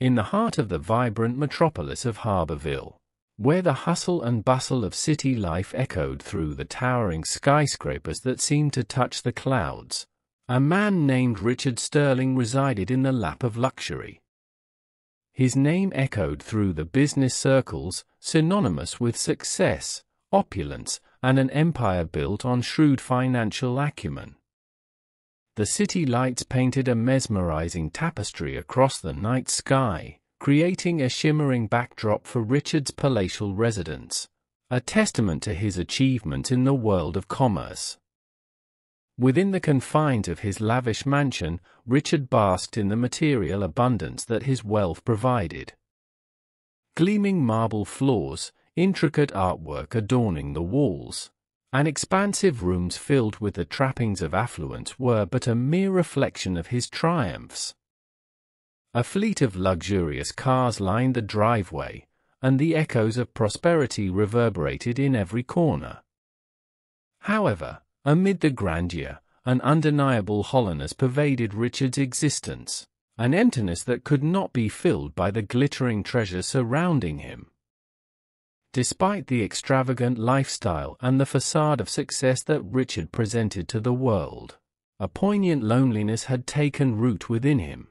in the heart of the vibrant metropolis of Harborville, where the hustle and bustle of city life echoed through the towering skyscrapers that seemed to touch the clouds. A man named Richard Sterling resided in the lap of luxury. His name echoed through the business circles, synonymous with success, opulence, and an empire built on shrewd financial acumen. The city lights painted a mesmerizing tapestry across the night sky, creating a shimmering backdrop for Richard's palatial residence, a testament to his achievement in the world of commerce. Within the confines of his lavish mansion, Richard basked in the material abundance that his wealth provided. Gleaming marble floors, intricate artwork adorning the walls, and expansive rooms filled with the trappings of affluence were but a mere reflection of his triumphs. A fleet of luxurious cars lined the driveway, and the echoes of prosperity reverberated in every corner. However, Amid the grandeur, an undeniable hollowness pervaded Richard's existence, an emptiness that could not be filled by the glittering treasure surrounding him. Despite the extravagant lifestyle and the facade of success that Richard presented to the world, a poignant loneliness had taken root within him.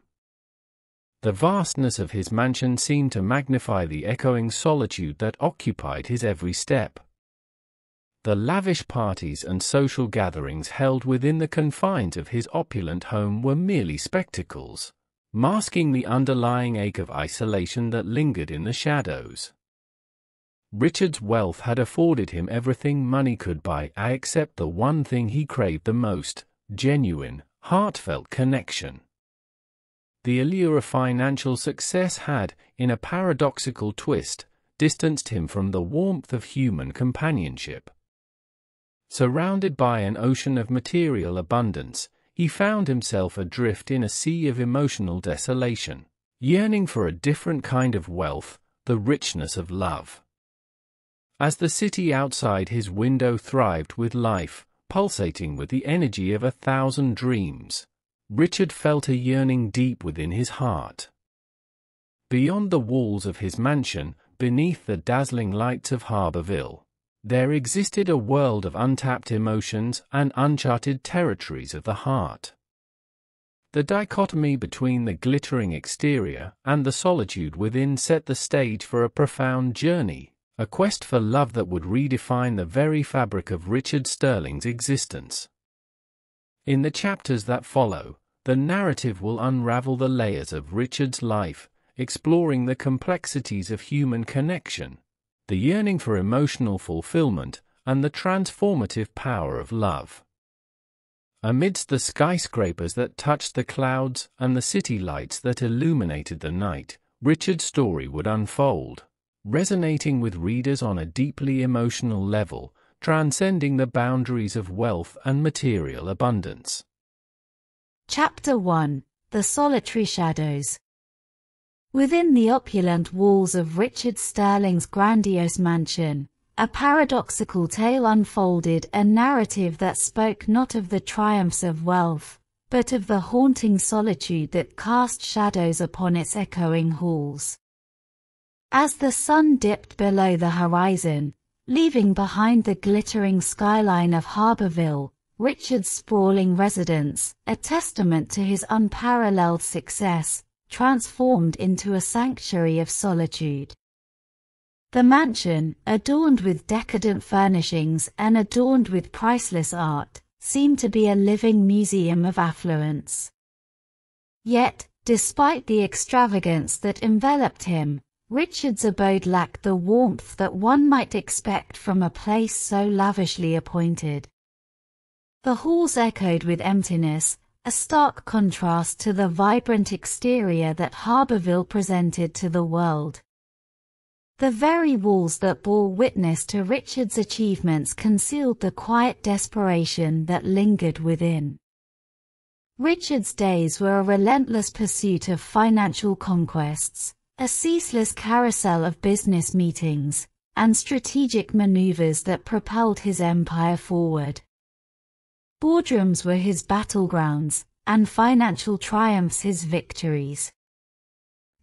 The vastness of his mansion seemed to magnify the echoing solitude that occupied his every step. The lavish parties and social gatherings held within the confines of his opulent home were merely spectacles, masking the underlying ache of isolation that lingered in the shadows. Richard's wealth had afforded him everything money could buy except the one thing he craved the most, genuine, heartfelt connection. The allure of financial success had, in a paradoxical twist, distanced him from the warmth of human companionship. Surrounded by an ocean of material abundance, he found himself adrift in a sea of emotional desolation, yearning for a different kind of wealth, the richness of love. As the city outside his window thrived with life, pulsating with the energy of a thousand dreams, Richard felt a yearning deep within his heart. Beyond the walls of his mansion, beneath the dazzling lights of Harborville, there existed a world of untapped emotions and uncharted territories of the heart. The dichotomy between the glittering exterior and the solitude within set the stage for a profound journey, a quest for love that would redefine the very fabric of Richard Sterling's existence. In the chapters that follow, the narrative will unravel the layers of Richard's life, exploring the complexities of human connection, the yearning for emotional fulfillment, and the transformative power of love. Amidst the skyscrapers that touched the clouds and the city lights that illuminated the night, Richard's story would unfold, resonating with readers on a deeply emotional level, transcending the boundaries of wealth and material abundance. Chapter 1 The Solitary Shadows Within the opulent walls of Richard Sterling's grandiose mansion, a paradoxical tale unfolded a narrative that spoke not of the triumphs of wealth, but of the haunting solitude that cast shadows upon its echoing halls. As the sun dipped below the horizon, leaving behind the glittering skyline of Harborville, Richard's sprawling residence, a testament to his unparalleled success, transformed into a sanctuary of solitude. The mansion, adorned with decadent furnishings and adorned with priceless art, seemed to be a living museum of affluence. Yet, despite the extravagance that enveloped him, Richard's abode lacked the warmth that one might expect from a place so lavishly appointed. The halls echoed with emptiness, a stark contrast to the vibrant exterior that Harborville presented to the world. The very walls that bore witness to Richard's achievements concealed the quiet desperation that lingered within. Richard's days were a relentless pursuit of financial conquests, a ceaseless carousel of business meetings, and strategic maneuvers that propelled his empire forward. Boardrooms were his battlegrounds, and financial triumphs his victories.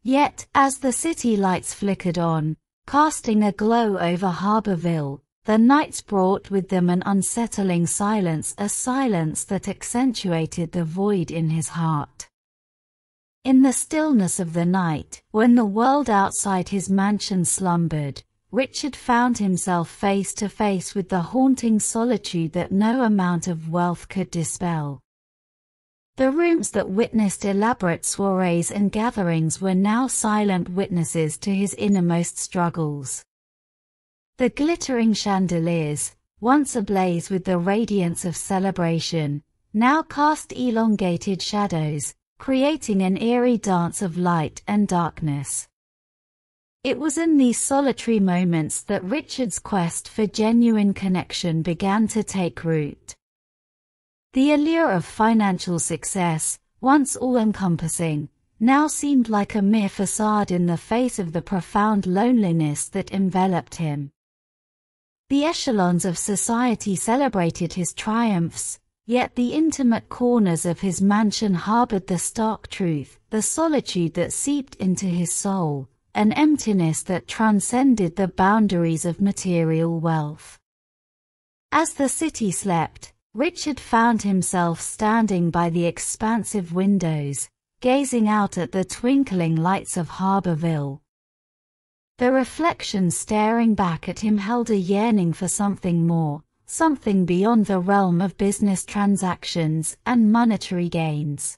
Yet, as the city lights flickered on, casting a glow over Harborville, the nights brought with them an unsettling silence, a silence that accentuated the void in his heart. In the stillness of the night, when the world outside his mansion slumbered, Richard found himself face to face with the haunting solitude that no amount of wealth could dispel. The rooms that witnessed elaborate soirees and gatherings were now silent witnesses to his innermost struggles. The glittering chandeliers, once ablaze with the radiance of celebration, now cast elongated shadows, creating an eerie dance of light and darkness. It was in these solitary moments that Richard's quest for genuine connection began to take root. The allure of financial success, once all-encompassing, now seemed like a mere facade in the face of the profound loneliness that enveloped him. The echelons of society celebrated his triumphs, Yet the intimate corners of his mansion harbored the stark truth, the solitude that seeped into his soul, an emptiness that transcended the boundaries of material wealth. As the city slept, Richard found himself standing by the expansive windows, gazing out at the twinkling lights of Harborville. The reflection staring back at him held a yearning for something more, something beyond the realm of business transactions and monetary gains.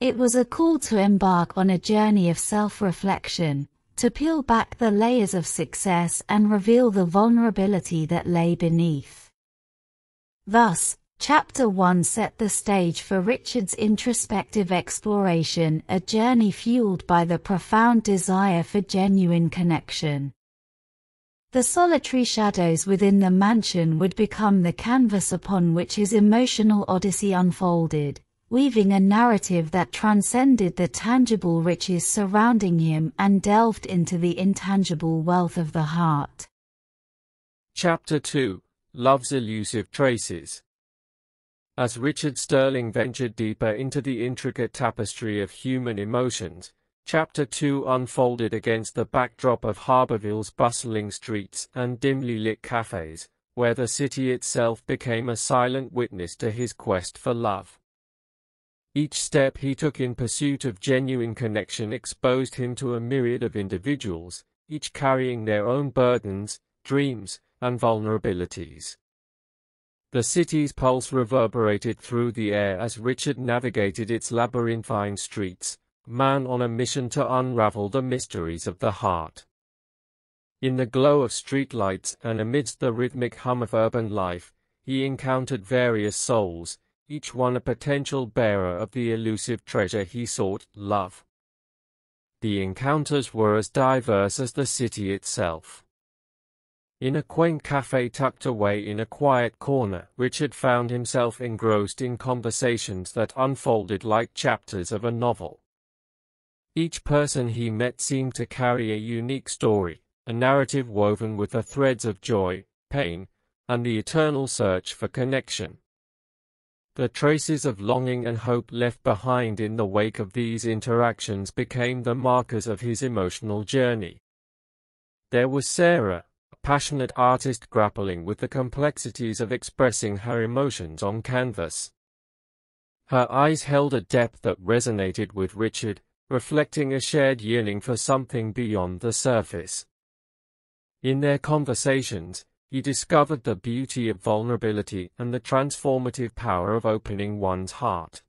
It was a call to embark on a journey of self-reflection, to peel back the layers of success and reveal the vulnerability that lay beneath. Thus, Chapter 1 set the stage for Richard's introspective exploration, a journey fueled by the profound desire for genuine connection. The solitary shadows within the mansion would become the canvas upon which his emotional odyssey unfolded, weaving a narrative that transcended the tangible riches surrounding him and delved into the intangible wealth of the heart. Chapter 2 Love's Elusive Traces As Richard Sterling ventured deeper into the intricate tapestry of human emotions, Chapter 2 unfolded against the backdrop of Harborville's bustling streets and dimly lit cafes, where the city itself became a silent witness to his quest for love. Each step he took in pursuit of genuine connection exposed him to a myriad of individuals, each carrying their own burdens, dreams, and vulnerabilities. The city's pulse reverberated through the air as Richard navigated its labyrinthine streets, man on a mission to unravel the mysteries of the heart. In the glow of streetlights and amidst the rhythmic hum of urban life, he encountered various souls, each one a potential bearer of the elusive treasure he sought, love. The encounters were as diverse as the city itself. In a quaint cafe tucked away in a quiet corner, Richard found himself engrossed in conversations that unfolded like chapters of a novel. Each person he met seemed to carry a unique story, a narrative woven with the threads of joy, pain, and the eternal search for connection. The traces of longing and hope left behind in the wake of these interactions became the markers of his emotional journey. There was Sarah, a passionate artist grappling with the complexities of expressing her emotions on canvas. Her eyes held a depth that resonated with Richard, reflecting a shared yearning for something beyond the surface. In their conversations, he discovered the beauty of vulnerability and the transformative power of opening one's heart.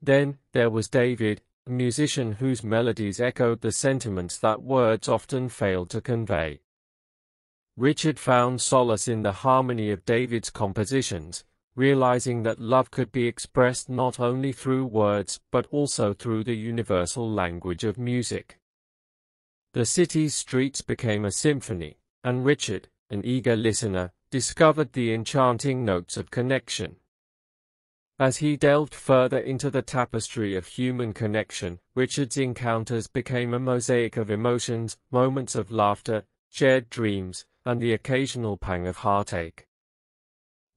Then, there was David, a musician whose melodies echoed the sentiments that words often fail to convey. Richard found solace in the harmony of David's compositions, realizing that love could be expressed not only through words but also through the universal language of music. The city's streets became a symphony, and Richard, an eager listener, discovered the enchanting notes of connection. As he delved further into the tapestry of human connection, Richard's encounters became a mosaic of emotions, moments of laughter, shared dreams, and the occasional pang of heartache.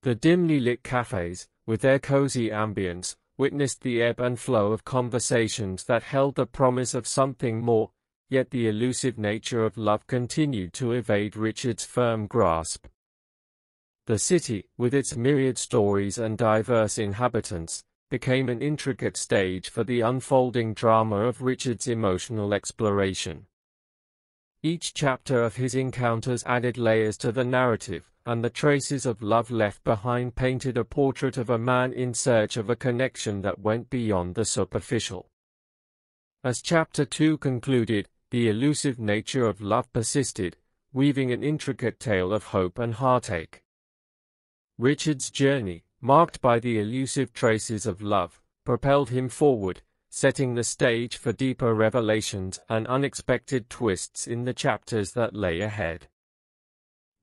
The dimly lit cafes, with their cozy ambience, witnessed the ebb and flow of conversations that held the promise of something more, yet the elusive nature of love continued to evade Richard's firm grasp. The city, with its myriad stories and diverse inhabitants, became an intricate stage for the unfolding drama of Richard's emotional exploration. Each chapter of his encounters added layers to the narrative, and the traces of love left behind painted a portrait of a man in search of a connection that went beyond the superficial. As chapter 2 concluded, the elusive nature of love persisted, weaving an intricate tale of hope and heartache. Richard's journey, marked by the elusive traces of love, propelled him forward, setting the stage for deeper revelations and unexpected twists in the chapters that lay ahead.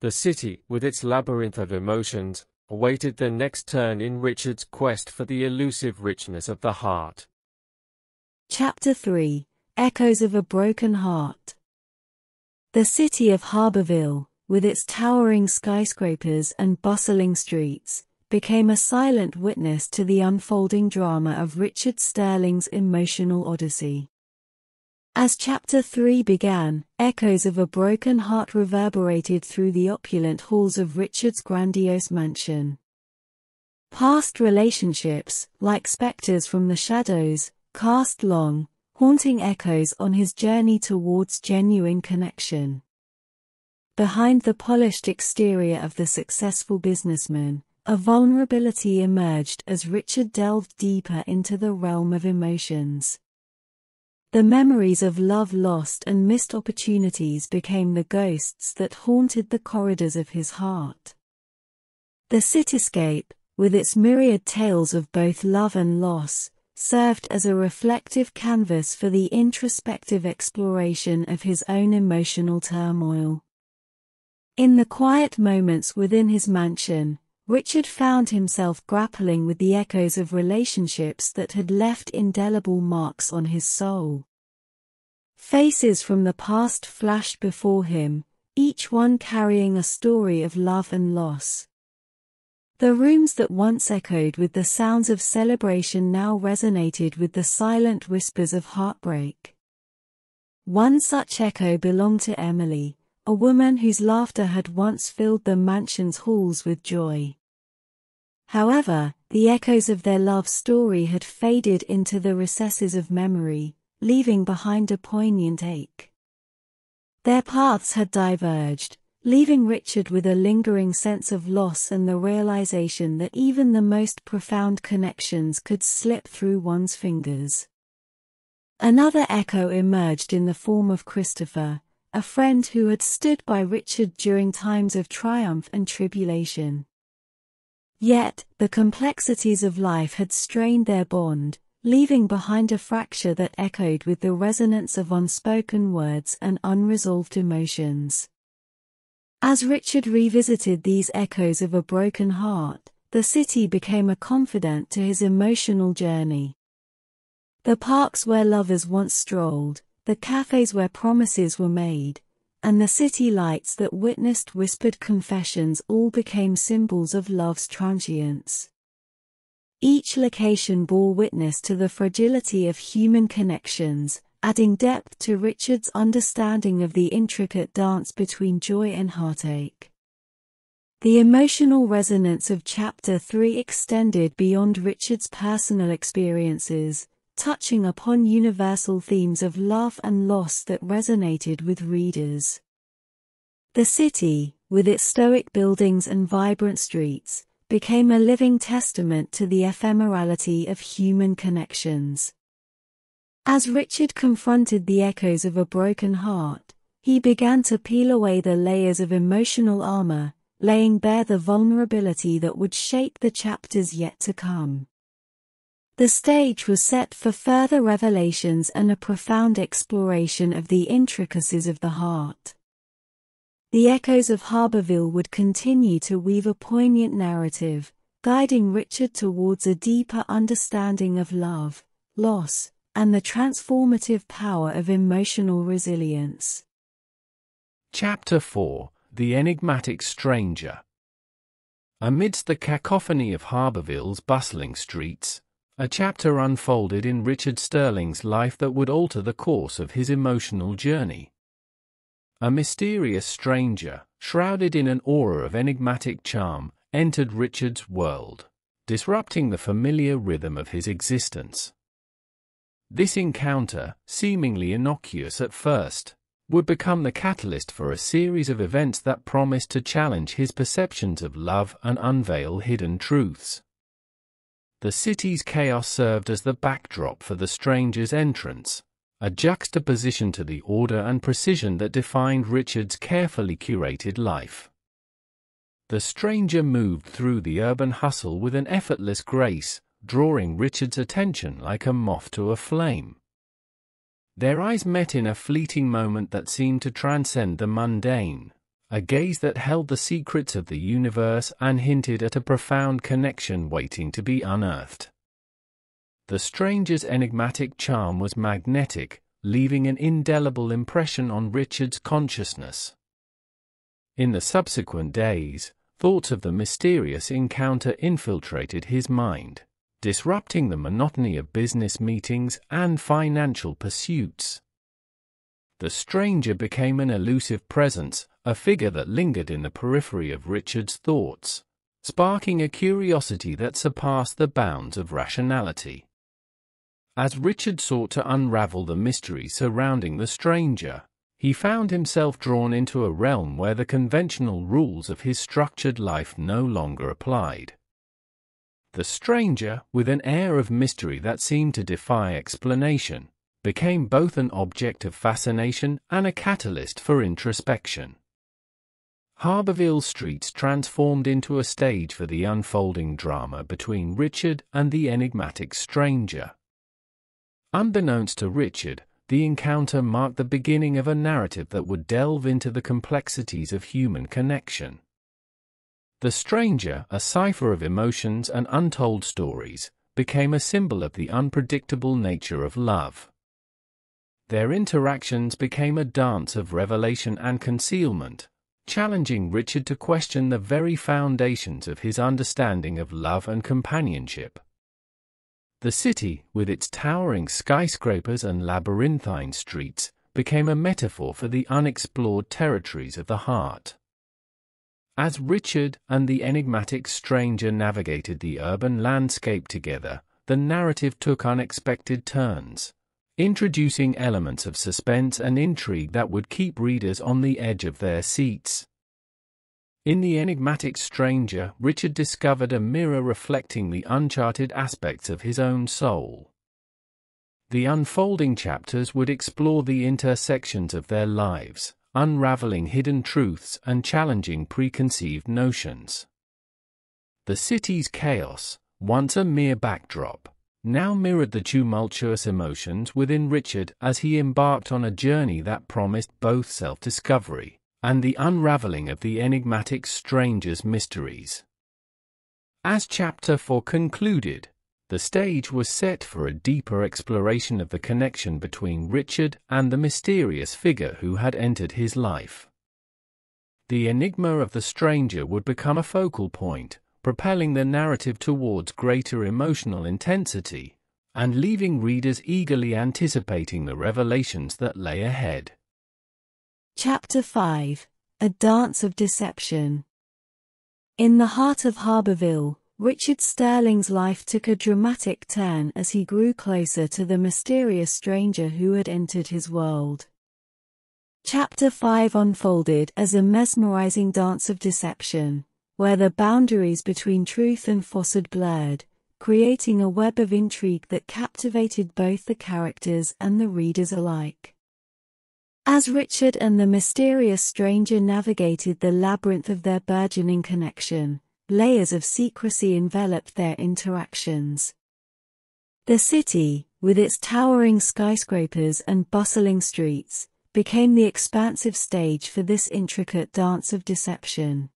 The city, with its labyrinth of emotions, awaited the next turn in Richard's quest for the elusive richness of the heart. Chapter 3 Echoes of a Broken Heart The city of Harborville, with its towering skyscrapers and bustling streets, became a silent witness to the unfolding drama of Richard Sterling's emotional odyssey. As Chapter 3 began, echoes of a broken heart reverberated through the opulent halls of Richard's grandiose mansion. Past relationships, like specters from the shadows, cast long, haunting echoes on his journey towards genuine connection. Behind the polished exterior of the successful businessman, a vulnerability emerged as Richard delved deeper into the realm of emotions. The memories of love lost and missed opportunities became the ghosts that haunted the corridors of his heart. The cityscape, with its myriad tales of both love and loss, served as a reflective canvas for the introspective exploration of his own emotional turmoil. In the quiet moments within his mansion, Richard found himself grappling with the echoes of relationships that had left indelible marks on his soul. Faces from the past flashed before him, each one carrying a story of love and loss. The rooms that once echoed with the sounds of celebration now resonated with the silent whispers of heartbreak. One such echo belonged to Emily, a woman whose laughter had once filled the mansion's halls with joy. However, the echoes of their love story had faded into the recesses of memory, leaving behind a poignant ache. Their paths had diverged, leaving Richard with a lingering sense of loss and the realization that even the most profound connections could slip through one's fingers. Another echo emerged in the form of Christopher, a friend who had stood by Richard during times of triumph and tribulation. Yet, the complexities of life had strained their bond, leaving behind a fracture that echoed with the resonance of unspoken words and unresolved emotions. As Richard revisited these echoes of a broken heart, the city became a confidant to his emotional journey. The parks where lovers once strolled, the cafes where promises were made, and the city lights that witnessed whispered confessions all became symbols of love's transience. Each location bore witness to the fragility of human connections, adding depth to Richard's understanding of the intricate dance between joy and heartache. The emotional resonance of Chapter 3 extended beyond Richard's personal experiences, touching upon universal themes of love and loss that resonated with readers. The city, with its stoic buildings and vibrant streets, became a living testament to the ephemerality of human connections. As Richard confronted the echoes of a broken heart, he began to peel away the layers of emotional armor, laying bare the vulnerability that would shape the chapters yet to come. The stage was set for further revelations and a profound exploration of the intricacies of the heart. The echoes of Harborville would continue to weave a poignant narrative, guiding Richard towards a deeper understanding of love, loss, and the transformative power of emotional resilience. Chapter 4 The Enigmatic Stranger Amidst the cacophony of Harborville's bustling streets, A chapter unfolded in Richard Sterling's life that would alter the course of his emotional journey. A mysterious stranger, shrouded in an aura of enigmatic charm, entered Richard's world, disrupting the familiar rhythm of his existence. This encounter, seemingly innocuous at first, would become the catalyst for a series of events that promised to challenge his perceptions of love and unveil hidden truths. The city's chaos served as the backdrop for the stranger's entrance, a juxtaposition to the order and precision that defined Richard's carefully curated life. The stranger moved through the urban hustle with an effortless grace, drawing Richard's attention like a moth to a flame. Their eyes met in a fleeting moment that seemed to transcend the mundane, a gaze that held the secrets of the universe and hinted at a profound connection waiting to be unearthed. The stranger's enigmatic charm was magnetic, leaving an indelible impression on Richard's consciousness. In the subsequent days, thoughts of the mysterious encounter infiltrated his mind, disrupting the monotony of business meetings and financial pursuits. The stranger became an elusive presence, a figure that lingered in the periphery of Richard's thoughts, sparking a curiosity that surpassed the bounds of rationality. As Richard sought to unravel the mystery surrounding the stranger, he found himself drawn into a realm where the conventional rules of his structured life no longer applied. The stranger, with an air of mystery that seemed to defy explanation, became both an object of fascination and a catalyst for introspection. Harborville streets transformed into a stage for the unfolding drama between Richard and the enigmatic stranger. Unbeknownst to Richard, the encounter marked the beginning of a narrative that would delve into the complexities of human connection. The stranger, a cipher of emotions and untold stories, became a symbol of the unpredictable nature of love. Their interactions became a dance of revelation and concealment, challenging Richard to question the very foundations of his understanding of love and companionship. The city, with its towering skyscrapers and labyrinthine streets, became a metaphor for the unexplored territories of the heart. As Richard and the enigmatic stranger navigated the urban landscape together, the narrative took unexpected turns introducing elements of suspense and intrigue that would keep readers on the edge of their seats. In The Enigmatic Stranger, Richard discovered a mirror reflecting the uncharted aspects of his own soul. The unfolding chapters would explore the intersections of their lives, unraveling hidden truths and challenging preconceived notions. The city's chaos, once a mere backdrop, now mirrored the tumultuous emotions within Richard as he embarked on a journey that promised both self-discovery and the unraveling of the enigmatic stranger's mysteries. As Chapter 4 concluded, the stage was set for a deeper exploration of the connection between Richard and the mysterious figure who had entered his life. The enigma of the stranger would become a focal point, propelling the narrative towards greater emotional intensity, and leaving readers eagerly anticipating the revelations that lay ahead. Chapter 5 A Dance of Deception In the heart of Harborville, Richard Sterling's life took a dramatic turn as he grew closer to the mysterious stranger who had entered his world. Chapter 5 unfolded as a mesmerizing dance of deception, where the boundaries between truth and falsehood blurred, creating a web of intrigue that captivated both the characters and the readers alike. As Richard and the mysterious stranger navigated the labyrinth of their burgeoning connection, layers of secrecy enveloped their interactions. The city, with its towering skyscrapers and bustling streets, became the expansive stage for this intricate dance of deception.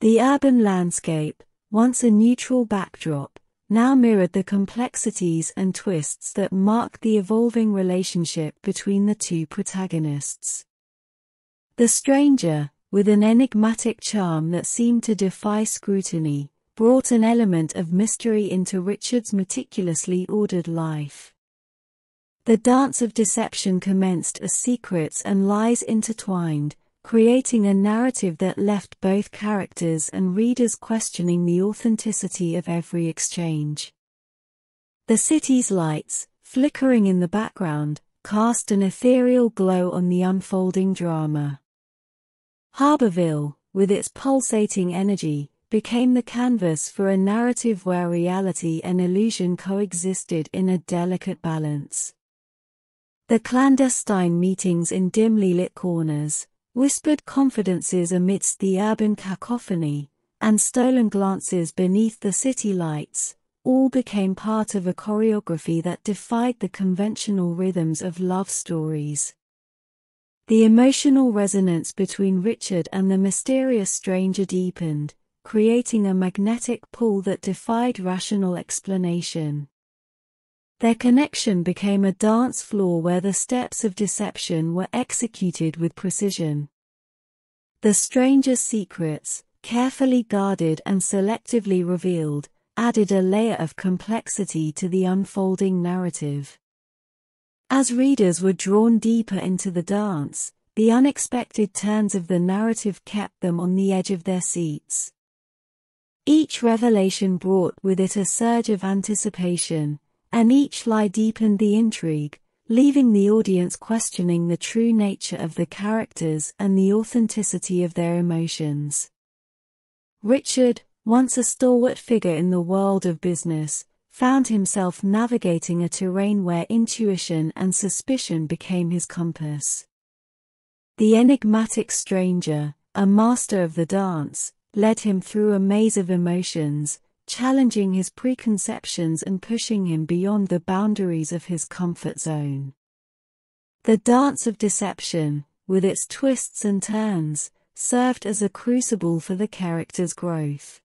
The urban landscape, once a neutral backdrop, now mirrored the complexities and twists that marked the evolving relationship between the two protagonists. The stranger, with an enigmatic charm that seemed to defy scrutiny, brought an element of mystery into Richard's meticulously ordered life. The dance of deception commenced as secrets and lies intertwined, creating a narrative that left both characters and readers questioning the authenticity of every exchange. The city's lights, flickering in the background, cast an ethereal glow on the unfolding drama. Harborville, with its pulsating energy, became the canvas for a narrative where reality and illusion coexisted in a delicate balance. The clandestine meetings in dimly lit corners, whispered confidences amidst the urban cacophony, and stolen glances beneath the city lights, all became part of a choreography that defied the conventional rhythms of love stories. The emotional resonance between Richard and the mysterious stranger deepened, creating a magnetic pull that defied rational explanation. Their connection became a dance floor where the steps of deception were executed with precision. The stranger's secrets, carefully guarded and selectively revealed, added a layer of complexity to the unfolding narrative. As readers were drawn deeper into the dance, the unexpected turns of the narrative kept them on the edge of their seats. Each revelation brought with it a surge of anticipation, and each lie deepened the intrigue, leaving the audience questioning the true nature of the characters and the authenticity of their emotions. Richard, once a stalwart figure in the world of business, found himself navigating a terrain where intuition and suspicion became his compass. The enigmatic stranger, a master of the dance, led him through a maze of emotions, challenging his preconceptions and pushing him beyond the boundaries of his comfort zone. The dance of deception, with its twists and turns, served as a crucible for the character's growth.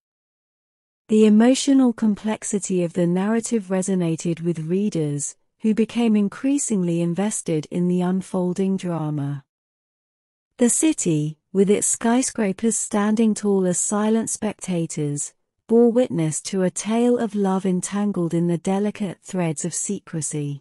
The emotional complexity of the narrative resonated with readers, who became increasingly invested in the unfolding drama. The city, with its skyscrapers standing tall as silent spectators, bore witness to a tale of love entangled in the delicate threads of secrecy.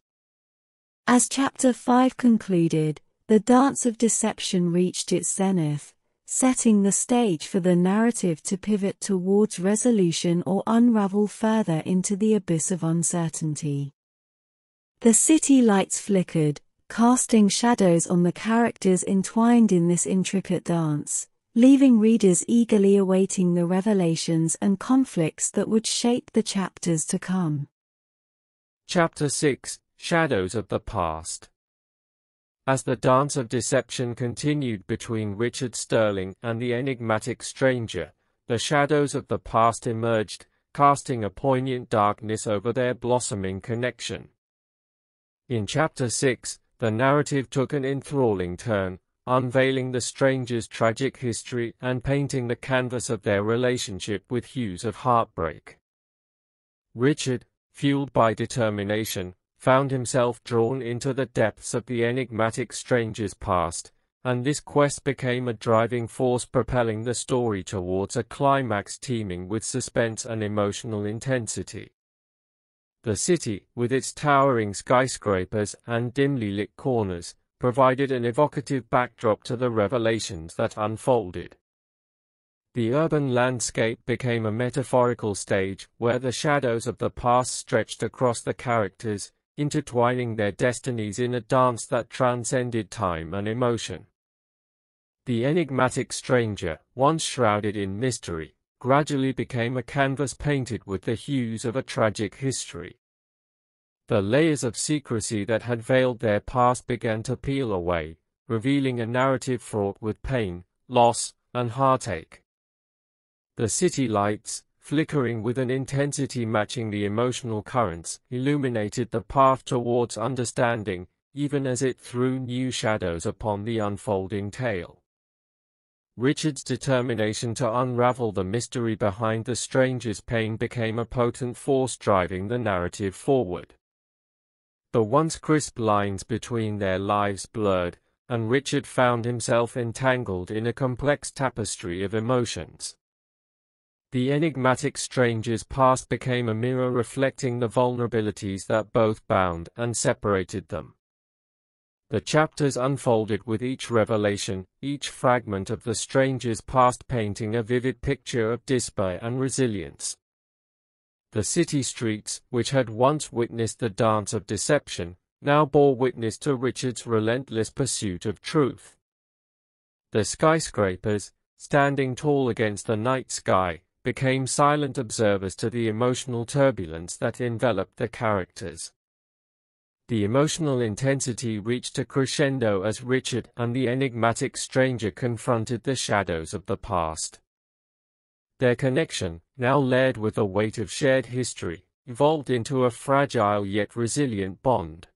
As Chapter 5 concluded, the dance of deception reached its zenith, setting the stage for the narrative to pivot towards resolution or unravel further into the abyss of uncertainty. The city lights flickered, casting shadows on the characters entwined in this intricate dance, leaving readers eagerly awaiting the revelations and conflicts that would shape the chapters to come. Chapter 6 Shadows of the Past As the dance of deception continued between Richard Sterling and the enigmatic stranger, the shadows of the past emerged, casting a poignant darkness over their blossoming connection. In Chapter 6, the narrative took an enthralling turn, unveiling the stranger's tragic history and painting the canvas of their relationship with hues of heartbreak. Richard, fueled by determination, found himself drawn into the depths of the enigmatic stranger's past, and this quest became a driving force propelling the story towards a climax teeming with suspense and emotional intensity. The city, with its towering skyscrapers and dimly lit corners, provided an evocative backdrop to the revelations that unfolded. The urban landscape became a metaphorical stage where the shadows of the past stretched across the characters, intertwining their destinies in a dance that transcended time and emotion. The enigmatic stranger, once shrouded in mystery, gradually became a canvas painted with the hues of a tragic history. The layers of secrecy that had veiled their past began to peel away, revealing a narrative fraught with pain, loss, and heartache. The city lights, flickering with an intensity matching the emotional currents, illuminated the path towards understanding, even as it threw new shadows upon the unfolding tale. Richard's determination to unravel the mystery behind the stranger's pain became a potent force driving the narrative forward. The once crisp lines between their lives blurred, and Richard found himself entangled in a complex tapestry of emotions. The enigmatic stranger's past became a mirror reflecting the vulnerabilities that both bound and separated them. The chapters unfolded with each revelation, each fragment of the stranger's past painting a vivid picture of despair and resilience. The city streets, which had once witnessed the dance of deception, now bore witness to Richard's relentless pursuit of truth. The skyscrapers, standing tall against the night sky, became silent observers to the emotional turbulence that enveloped the characters. The emotional intensity reached a crescendo as Richard and the enigmatic stranger confronted the shadows of the past. Their connection, now layered with the weight of shared history, evolved into a fragile yet resilient bond.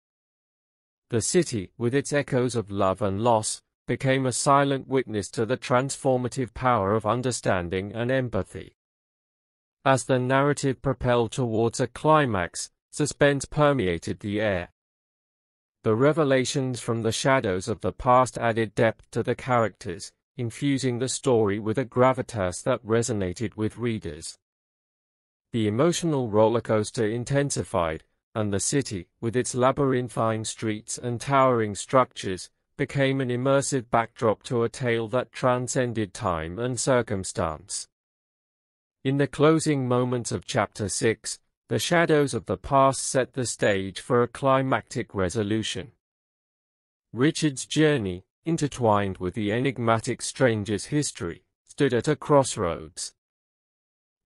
The city, with its echoes of love and loss, became a silent witness to the transformative power of understanding and empathy. As the narrative propelled towards a climax, suspense permeated the air. The revelations from the shadows of the past added depth to the characters, infusing the story with a gravitas that resonated with readers. The emotional rollercoaster intensified, and the city, with its labyrinthine streets and towering structures, became an immersive backdrop to a tale that transcended time and circumstance. In the closing moments of Chapter 6, the shadows of the past set the stage for a climactic resolution. Richard's journey, intertwined with the enigmatic stranger's history, stood at a crossroads.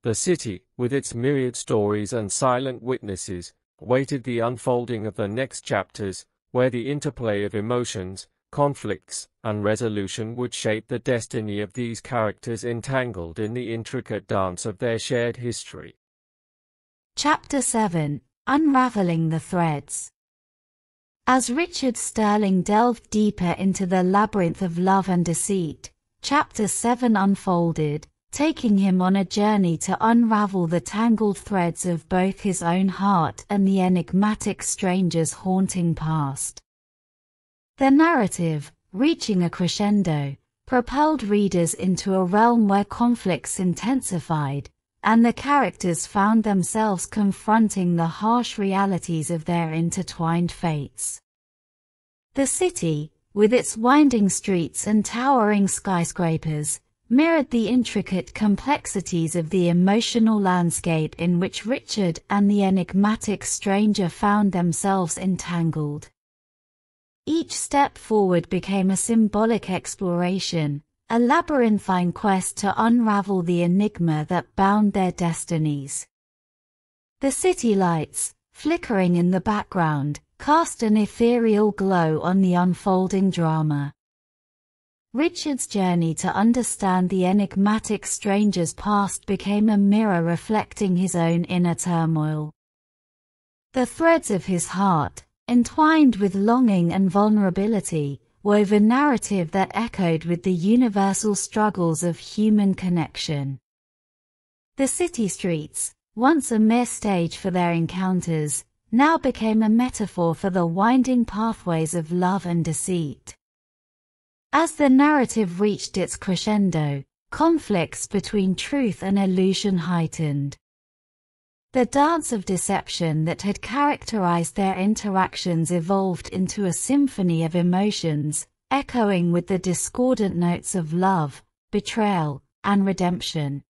The city, with its myriad stories and silent witnesses, awaited the unfolding of the next chapters, where the interplay of emotions, conflicts, and resolution would shape the destiny of these characters entangled in the intricate dance of their shared history. Chapter 7 Unraveling the Threads As Richard Sterling delved deeper into the labyrinth of love and deceit, Chapter 7 unfolded, taking him on a journey to unravel the tangled threads of both his own heart and the enigmatic stranger's haunting past. The narrative, reaching a crescendo, propelled readers into a realm where conflicts intensified, and the characters found themselves confronting the harsh realities of their intertwined fates. The city, with its winding streets and towering skyscrapers, mirrored the intricate complexities of the emotional landscape in which Richard and the enigmatic stranger found themselves entangled. Each step forward became a symbolic exploration, a labyrinthine quest to unravel the enigma that bound their destinies. The city lights, flickering in the background, cast an ethereal glow on the unfolding drama. Richard's journey to understand the enigmatic stranger's past became a mirror reflecting his own inner turmoil. The threads of his heart, entwined with longing and vulnerability, wove a narrative that echoed with the universal struggles of human connection. The city streets, once a mere stage for their encounters, now became a metaphor for the winding pathways of love and deceit. As the narrative reached its crescendo, conflicts between truth and illusion heightened. The dance of deception that had characterized their interactions evolved into a symphony of emotions, echoing with the discordant notes of love, betrayal, and redemption.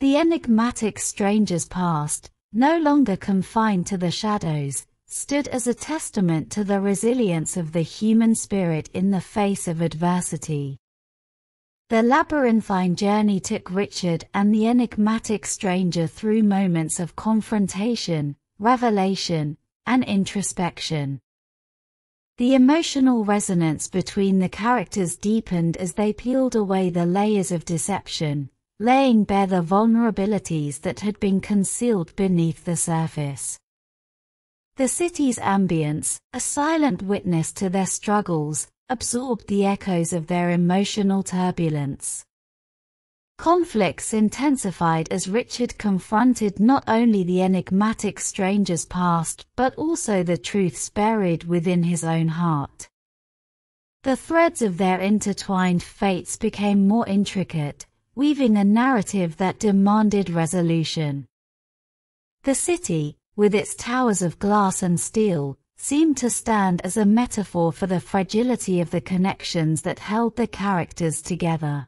The enigmatic stranger's past, no longer confined to the shadows, stood as a testament to the resilience of the human spirit in the face of adversity. The labyrinthine journey took Richard and the enigmatic stranger through moments of confrontation, revelation, and introspection. The emotional resonance between the characters deepened as they peeled away the layers of deception, laying bare the vulnerabilities that had been concealed beneath the surface. The city's ambience, a silent witness to their struggles, absorbed the echoes of their emotional turbulence. Conflicts intensified as Richard confronted not only the enigmatic stranger's past but also the truths buried within his own heart. The threads of their intertwined fates became more intricate, weaving a narrative that demanded resolution. The city, with its towers of glass and steel, seemed to stand as a metaphor for the fragility of the connections that held the characters together.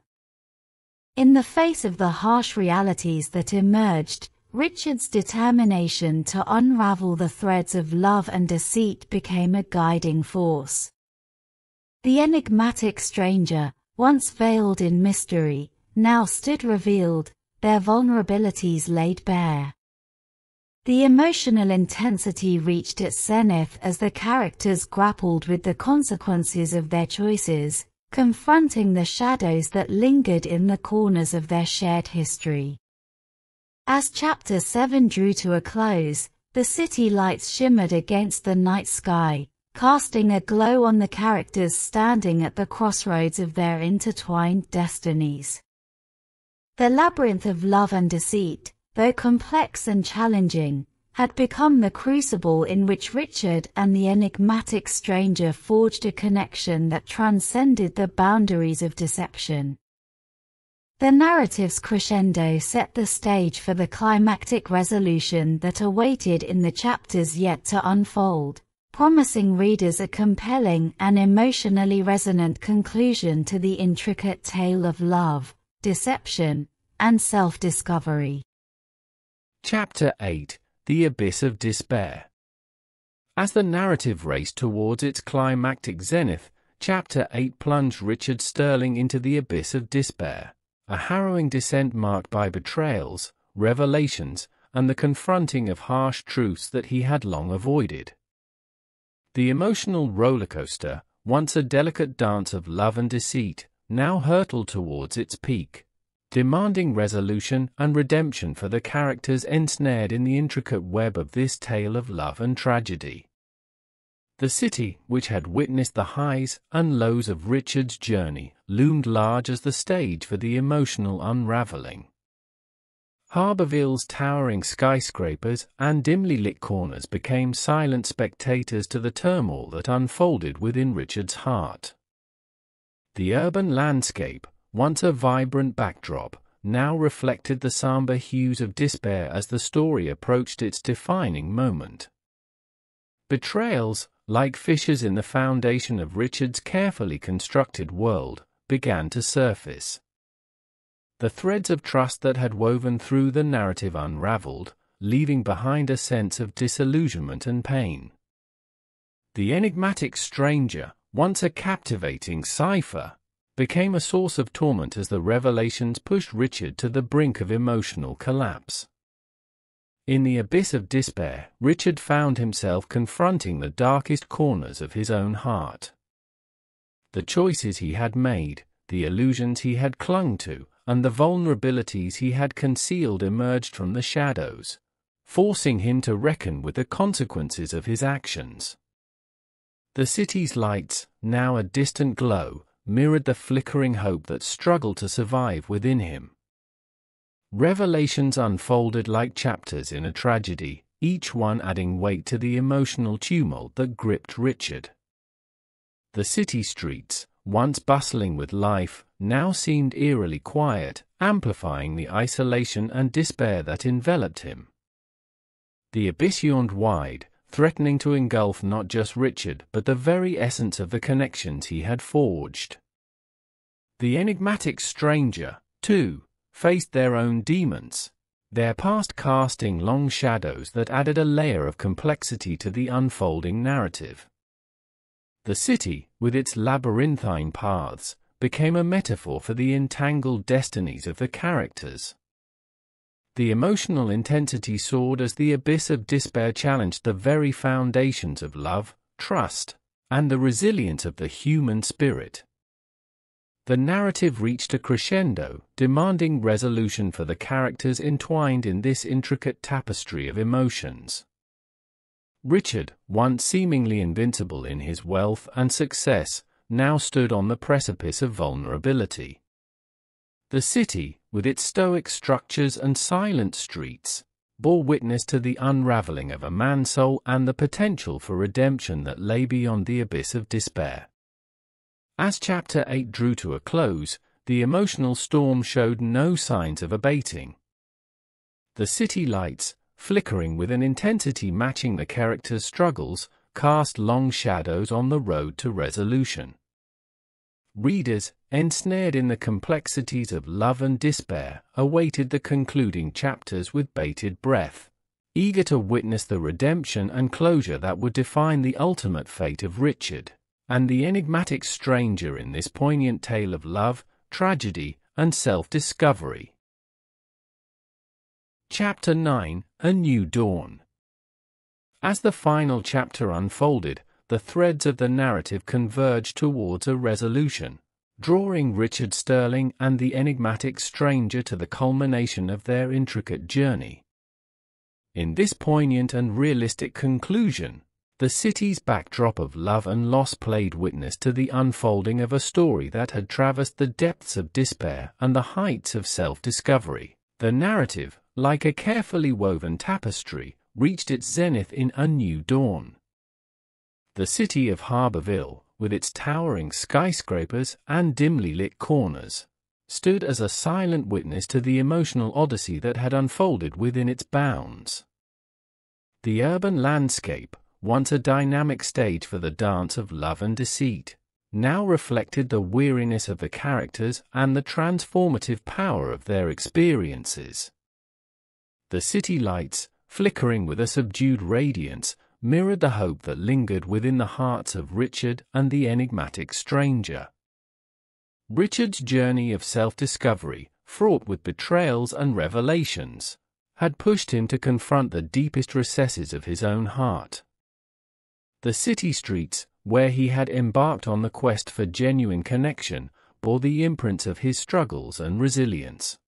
In the face of the harsh realities that emerged, Richard's determination to unravel the threads of love and deceit became a guiding force. The enigmatic stranger, once veiled in mystery, now stood revealed, their vulnerabilities laid bare. The emotional intensity reached its zenith as the characters grappled with the consequences of their choices, confronting the shadows that lingered in the corners of their shared history. As Chapter 7 drew to a close, the city lights shimmered against the night sky, casting a glow on the characters standing at the crossroads of their intertwined destinies. The labyrinth of love and deceit, though complex and challenging, had become the crucible in which Richard and the enigmatic stranger forged a connection that transcended the boundaries of deception. The narrative's crescendo set the stage for the climactic resolution that awaited in the chapters yet to unfold, promising readers a compelling and emotionally resonant conclusion to the intricate tale of love, deception, and self-discovery. Chapter 8 The Abyss of Despair As the narrative raced towards its climactic zenith, Chapter 8 plunged Richard Sterling into the abyss of despair a harrowing descent marked by betrayals, revelations, and the confronting of harsh truths that he had long avoided. The emotional rollercoaster, once a delicate dance of love and deceit, now hurtled towards its peak, demanding resolution and redemption for the characters ensnared in the intricate web of this tale of love and tragedy. The city, which had witnessed the highs and lows of Richard's journey, loomed large as the stage for the emotional unraveling. Harborville's towering skyscrapers and dimly lit corners became silent spectators to the turmoil that unfolded within Richard's heart. The urban landscape, once a vibrant backdrop, now reflected the somber hues of despair as the story approached its defining moment. Betrayals, like fissures in the foundation of Richard's carefully constructed world, began to surface. The threads of trust that had woven through the narrative unraveled, leaving behind a sense of disillusionment and pain. The enigmatic stranger, once a captivating cipher, became a source of torment as the revelations pushed Richard to the brink of emotional collapse. In the abyss of despair, Richard found himself confronting the darkest corners of his own heart. The choices he had made, the illusions he had clung to, and the vulnerabilities he had concealed emerged from the shadows, forcing him to reckon with the consequences of his actions. The city's lights, now a distant glow, mirrored the flickering hope that struggled to survive within him. Revelations unfolded like chapters in a tragedy, each one adding weight to the emotional tumult that gripped Richard. The city streets, once bustling with life, now seemed eerily quiet, amplifying the isolation and despair that enveloped him. The abyss yawned wide, threatening to engulf not just Richard but the very essence of the connections he had forged. The enigmatic stranger, too, faced their own demons, their past casting long shadows that added a layer of complexity to the unfolding narrative. The city, with its labyrinthine paths, became a metaphor for the entangled destinies of the characters. The emotional intensity soared as the abyss of despair challenged the very foundations of love, trust, and the resilience of the human spirit. The narrative reached a crescendo, demanding resolution for the characters entwined in this intricate tapestry of emotions. Richard, once seemingly invincible in his wealth and success, now stood on the precipice of vulnerability. The city, with its stoic structures and silent streets, bore witness to the unraveling of a man's soul and the potential for redemption that lay beyond the abyss of despair. As chapter 8 drew to a close, the emotional storm showed no signs of abating. The city lights, flickering with an intensity matching the characters' struggles, cast long shadows on the road to resolution. Readers, ensnared in the complexities of love and despair, awaited the concluding chapters with bated breath, eager to witness the redemption and closure that would define the ultimate fate of Richard and the enigmatic stranger in this poignant tale of love, tragedy, and self-discovery. Chapter 9 A New Dawn As the final chapter unfolded, the threads of the narrative converged towards a resolution, drawing Richard Sterling and the enigmatic stranger to the culmination of their intricate journey. In this poignant and realistic conclusion, the city's backdrop of love and loss played witness to the unfolding of a story that had traversed the depths of despair and the heights of self-discovery. The narrative, like a carefully woven tapestry, reached its zenith in A New Dawn. The city of Harborville, with its towering skyscrapers and dimly lit corners, stood as a silent witness to the emotional odyssey that had unfolded within its bounds. The urban landscape, once a dynamic stage for the dance of love and deceit, now reflected the weariness of the characters and the transformative power of their experiences. The city lights, flickering with a subdued radiance, mirrored the hope that lingered within the hearts of Richard and the enigmatic stranger. Richard's journey of self-discovery, fraught with betrayals and revelations, had pushed him to confront the deepest recesses of his own heart. The city streets, where he had embarked on the quest for genuine connection, bore the imprints of his struggles and resilience.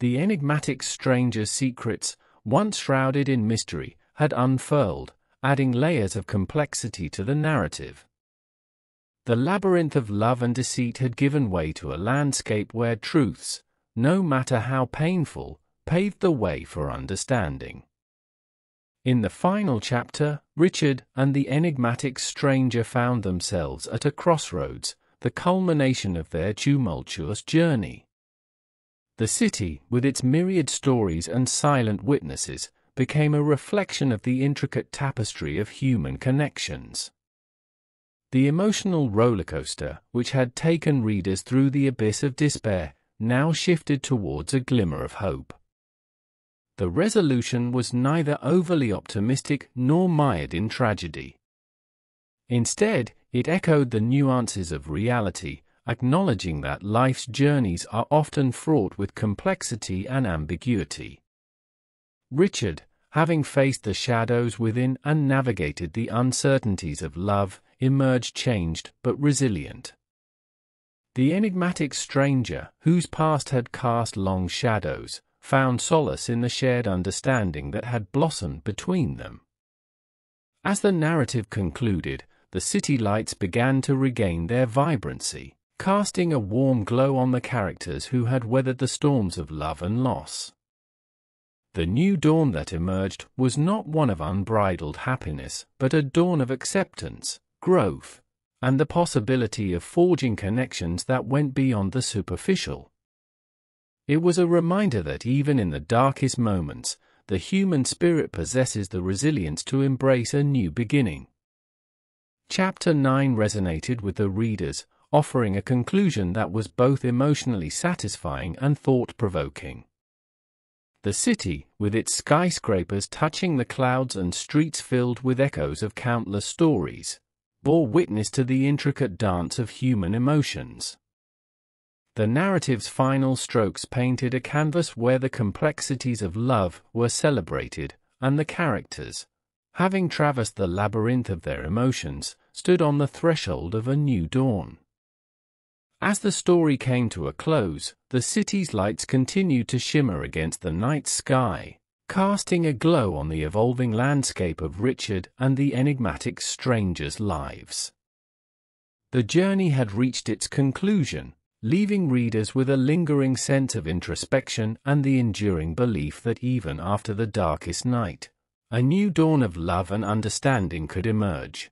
The enigmatic stranger's secrets, once shrouded in mystery, had unfurled, adding layers of complexity to the narrative. The labyrinth of love and deceit had given way to a landscape where truths, no matter how painful, paved the way for understanding. In the final chapter, Richard and the enigmatic stranger found themselves at a crossroads, the culmination of their tumultuous journey. The city, with its myriad stories and silent witnesses, became a reflection of the intricate tapestry of human connections. The emotional rollercoaster, which had taken readers through the abyss of despair, now shifted towards a glimmer of hope. The resolution was neither overly optimistic nor mired in tragedy. Instead, it echoed the nuances of reality, acknowledging that life's journeys are often fraught with complexity and ambiguity. Richard, having faced the shadows within and navigated the uncertainties of love, emerged changed but resilient. The enigmatic stranger, whose past had cast long shadows, found solace in the shared understanding that had blossomed between them. As the narrative concluded, the city lights began to regain their vibrancy, casting a warm glow on the characters who had weathered the storms of love and loss. The new dawn that emerged was not one of unbridled happiness, but a dawn of acceptance, growth, and the possibility of forging connections that went beyond the superficial. It was a reminder that even in the darkest moments, the human spirit possesses the resilience to embrace a new beginning. Chapter 9 resonated with the readers, offering a conclusion that was both emotionally satisfying and thought-provoking. The city, with its skyscrapers touching the clouds and streets filled with echoes of countless stories, bore witness to the intricate dance of human emotions. The narrative's final strokes painted a canvas where the complexities of love were celebrated, and the characters, having traversed the labyrinth of their emotions, stood on the threshold of a new dawn. As the story came to a close, the city's lights continued to shimmer against the night sky, casting a glow on the evolving landscape of Richard and the enigmatic strangers' lives. The journey had reached its conclusion, leaving readers with a lingering sense of introspection and the enduring belief that even after the darkest night, a new dawn of love and understanding could emerge.